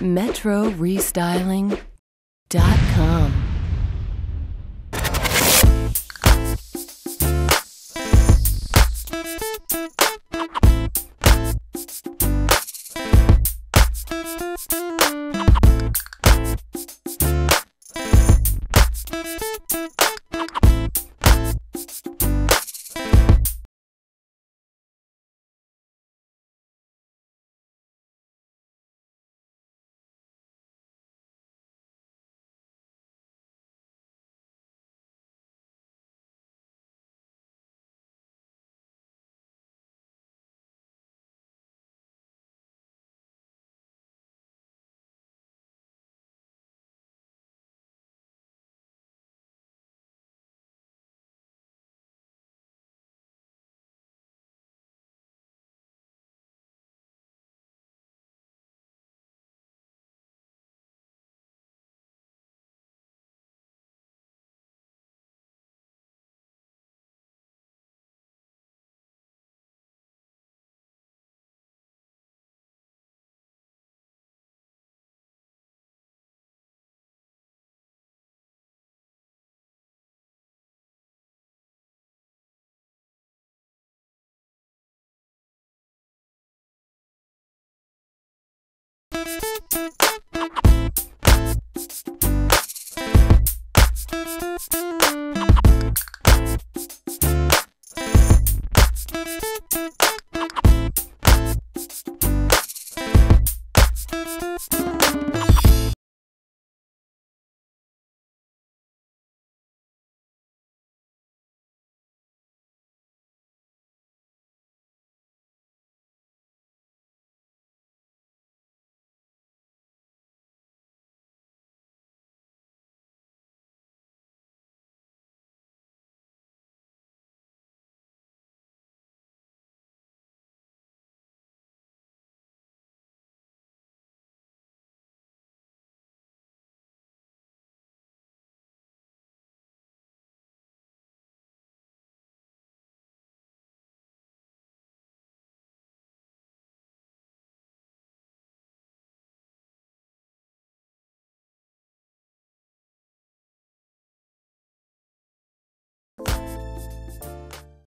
metrorestyling.com. Thank